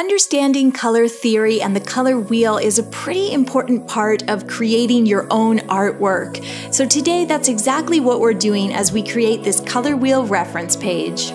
Understanding color theory and the color wheel is a pretty important part of creating your own artwork. So today that's exactly what we're doing as we create this color wheel reference page.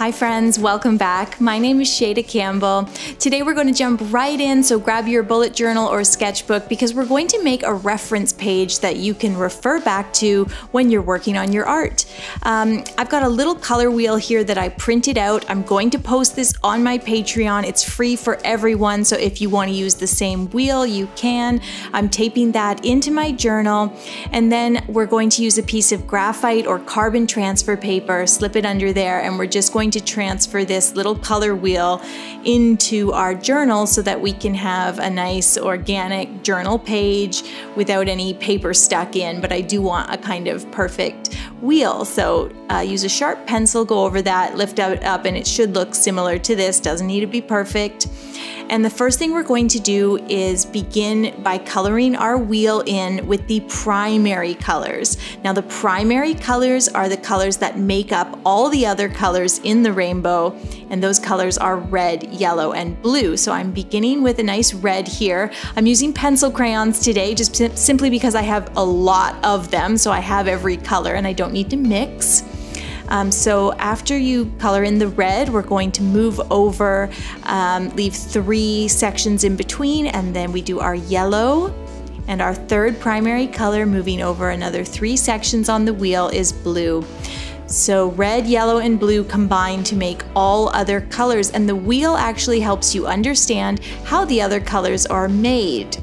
Hi friends, welcome back. My name is Shayda Campbell. Today we're going to jump right in, so grab your bullet journal or sketchbook because we're going to make a reference page that you can refer back to when you're working on your art. Um, I've got a little color wheel here that I printed out. I'm going to post this on my Patreon. It's free for everyone, so if you want to use the same wheel, you can. I'm taping that into my journal, and then we're going to use a piece of graphite or carbon transfer paper, slip it under there, and we're just going to transfer this little color wheel into our journal so that we can have a nice organic journal page without any paper stuck in, but I do want a kind of perfect wheel. So uh, use a sharp pencil, go over that, lift it up, and it should look similar to this. Doesn't need to be perfect. And the first thing we're going to do is begin by coloring our wheel in with the primary colors. Now the primary colors are the colors that make up all the other colors in the rainbow, and those colors are red, yellow, and blue. So I'm beginning with a nice red here. I'm using pencil crayons today just simply because I have a lot of them, so I have every color and I don't need to mix. Um, so after you color in the red, we're going to move over, um, leave three sections in between, and then we do our yellow. And our third primary color, moving over another three sections on the wheel, is blue. So red, yellow, and blue combine to make all other colors, and the wheel actually helps you understand how the other colors are made.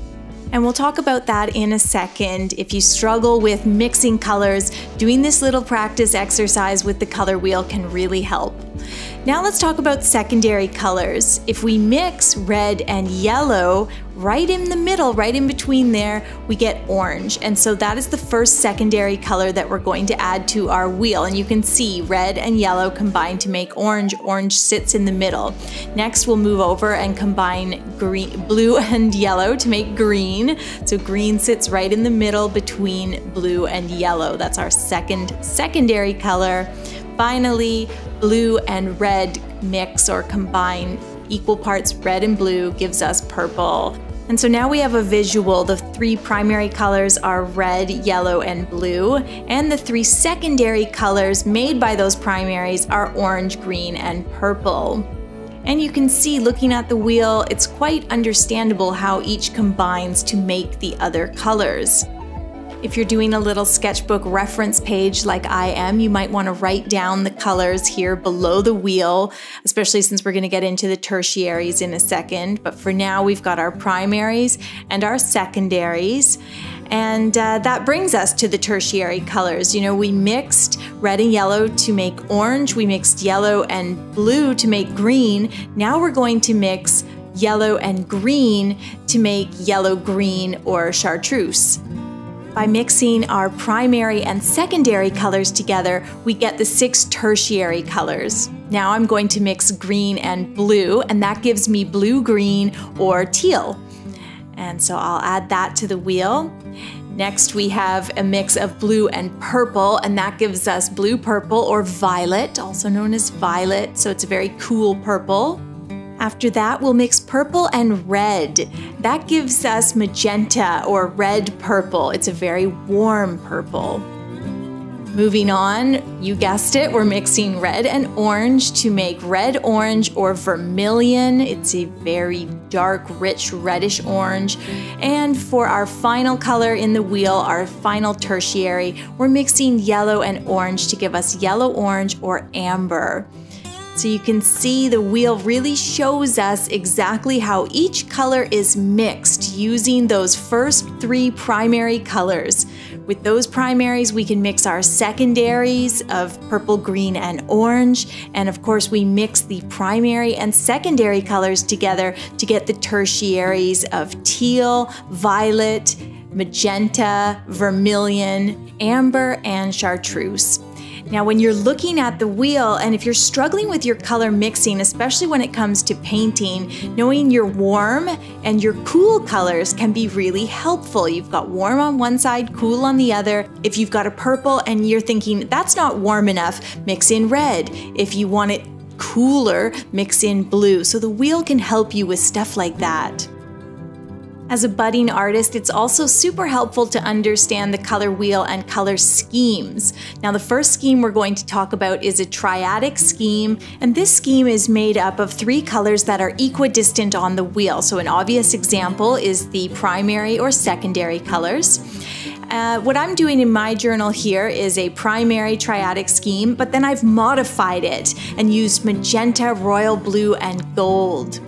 And we'll talk about that in a second. If you struggle with mixing colors, doing this little practice exercise with the color wheel can really help. Now let's talk about secondary colors. If we mix red and yellow, right in the middle, right in between there, we get orange. And so that is the first secondary color that we're going to add to our wheel. And you can see red and yellow combine to make orange. Orange sits in the middle. Next, we'll move over and combine green, blue and yellow to make green. So green sits right in the middle between blue and yellow. That's our second secondary color. Finally, blue and red mix or combine equal parts red and blue gives us purple. And so now we have a visual. The three primary colors are red, yellow, and blue. And the three secondary colors made by those primaries are orange, green, and purple. And you can see looking at the wheel, it's quite understandable how each combines to make the other colors. If you're doing a little sketchbook reference page like I am, you might want to write down the colors here below the wheel, especially since we're going to get into the tertiaries in a second. But for now, we've got our primaries and our secondaries. And uh, that brings us to the tertiary colors. You know, we mixed red and yellow to make orange, we mixed yellow and blue to make green. Now we're going to mix yellow and green to make yellow green or chartreuse. By mixing our primary and secondary colors together, we get the six tertiary colors. Now I'm going to mix green and blue, and that gives me blue-green or teal. And so I'll add that to the wheel. Next, we have a mix of blue and purple, and that gives us blue purple or violet, also known as violet. So it's a very cool purple. After that, we'll mix purple and red. That gives us magenta or red purple. It's a very warm purple. Moving on, you guessed it, we're mixing red and orange to make red orange or vermilion. It's a very dark, rich, reddish orange. And for our final color in the wheel, our final tertiary, we're mixing yellow and orange to give us yellow orange or amber. So you can see the wheel really shows us exactly how each color is mixed using those first three primary colors. With those primaries, we can mix our secondaries of purple, green, and orange. And of course, we mix the primary and secondary colors together to get the tertiaries of teal, violet, magenta, vermilion, amber, and chartreuse. Now, when you're looking at the wheel, and if you're struggling with your color mixing, especially when it comes to painting, knowing your warm and your cool colors can be really helpful. You've got warm on one side, cool on the other. If you've got a purple and you're thinking that's not warm enough, mix in red. If you want it cooler, mix in blue. So the wheel can help you with stuff like that. As a budding artist, it's also super helpful to understand the color wheel and color schemes. Now, the first scheme we're going to talk about is a triadic scheme, and this scheme is made up of three colors that are equidistant on the wheel. So, an obvious example is the primary or secondary colors. Uh, what I'm doing in my journal here is a primary triadic scheme, but then I've modified it and used magenta, royal blue, and gold.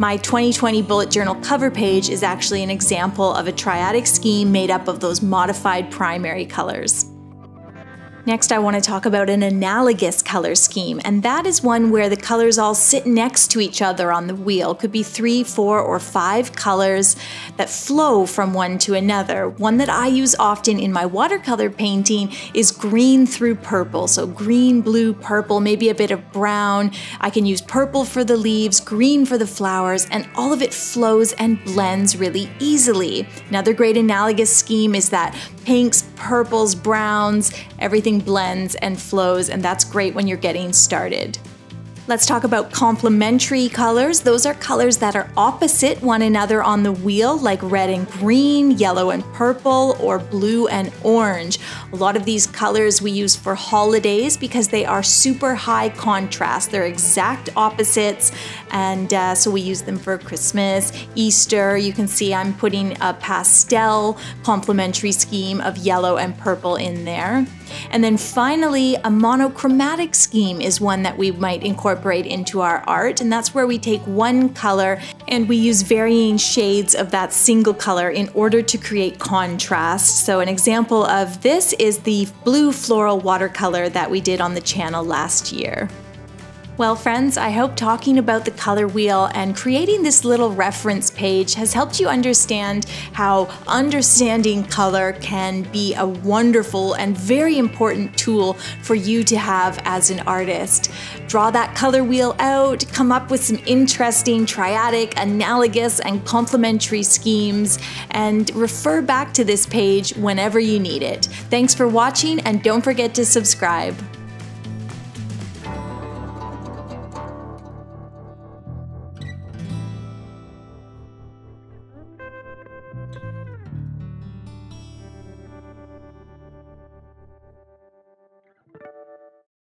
My 2020 bullet journal cover page is actually an example of a triadic scheme made up of those modified primary colors. Next, I want to talk about an analogous color scheme, and that is one where the colors all sit next to each other on the wheel. Could be three, four, or five colors that flow from one to another. One that I use often in my watercolor painting is green through purple. So green, blue, purple, maybe a bit of brown. I can use purple for the leaves, green for the flowers, and all of it flows and blends really easily. Another great analogous scheme is that pinks, purples, browns, everything blends and flows, and that's great when you're getting started. Let's talk about complementary colors. Those are colors that are opposite one another on the wheel, like red and green, yellow and purple, or blue and orange. A lot of these colors we use for holidays because they are super high contrast. They're exact opposites, and uh, so we use them for Christmas, Easter. You can see I'm putting a pastel complementary scheme of yellow and purple in there. And then finally, a monochromatic scheme is one that we might incorporate into our art, and that's where we take one color and we use varying shades of that single color in order to create contrast. So an example of this is the blue floral watercolor that we did on the channel last year. Well, friends, I hope talking about the color wheel and creating this little reference page has helped you understand how understanding color can be a wonderful and very important tool for you to have as an artist. Draw that color wheel out, come up with some interesting triadic, analogous, and complementary schemes, and refer back to this page whenever you need it. Thanks for watching, and don't forget to subscribe.